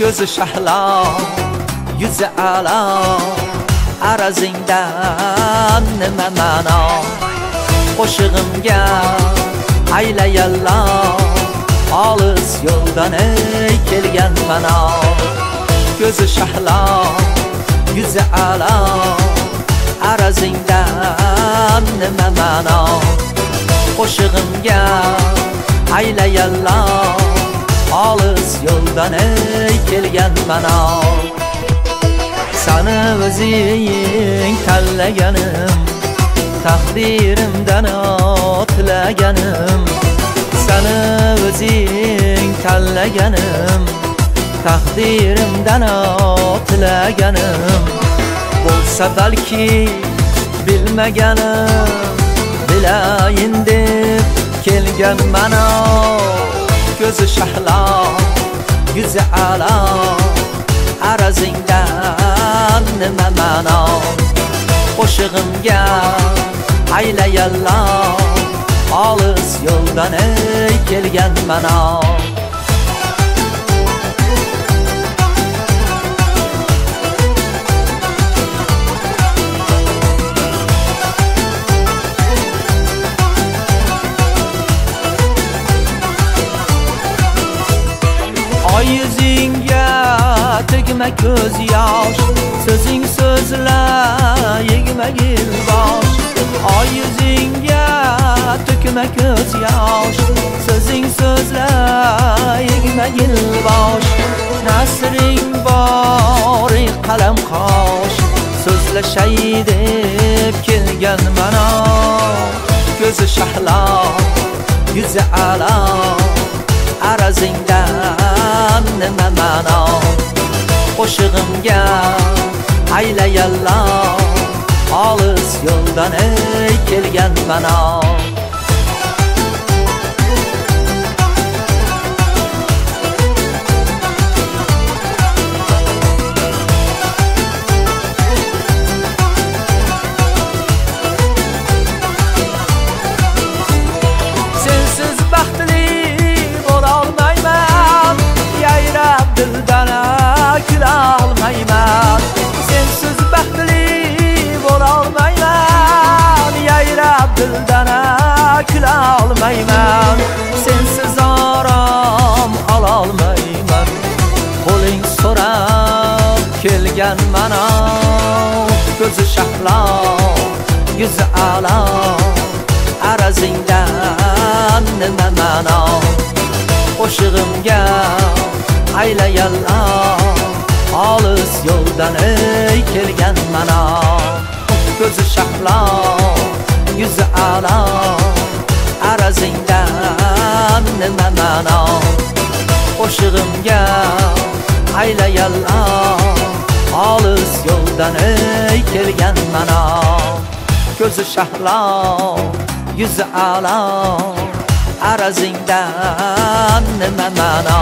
ko'zi shahlo yuzi alo arazingdan nima ma'no qo'shig'imga aylayallo olis yo'ldan ey kelgan mano ko'zi shahlo yuzi alo arazingdan nima ma'no qo'shig'imga aylayallo olis yo'ldan ey kelgan mano sani o'zing tanlaganim taqdirimdan o'tlaganim sani o'zing tanlaganim taqdirimdan o'tlaganim bo'lsa balki bilmaganim bilayin deb kelgan mano ko'zi shahlo yuzi alo. Arazingdan nima ma'no? Qo'shig'imga aylayalla olis yo'ldan ey kelgan mano. Tegma ko'z yosh so'zing so'zlar yegma yil bosh. Oy yuzingga to'kma ko'z yosh so'zing so'zlar yegma yil bosh. Nasring bor qalam qosh so'zlashay deb kelgan mano. Ko'zi shahlo yuzi alo arazingdan nima ma'no? Qo'shig'imga aylayalla olis yo'ldan ey kelgan mano yayrab dildan kulolmayman sensiz orom ololmayman. Qo'ling so'rab kelgan mana ko'zi shahlo yuzi alo. Arazingdan nima ma'no? Qo'shig'imga aylayalla olis yo'ldan ey kelgan mano. Ko'zi shahlo ma'no arazingdan nima ma'no qo'shig'imga aylayalla olis yo'ldan ey kelgan mano ko'zi shahlo yuzi alo arazingdan nima ma'no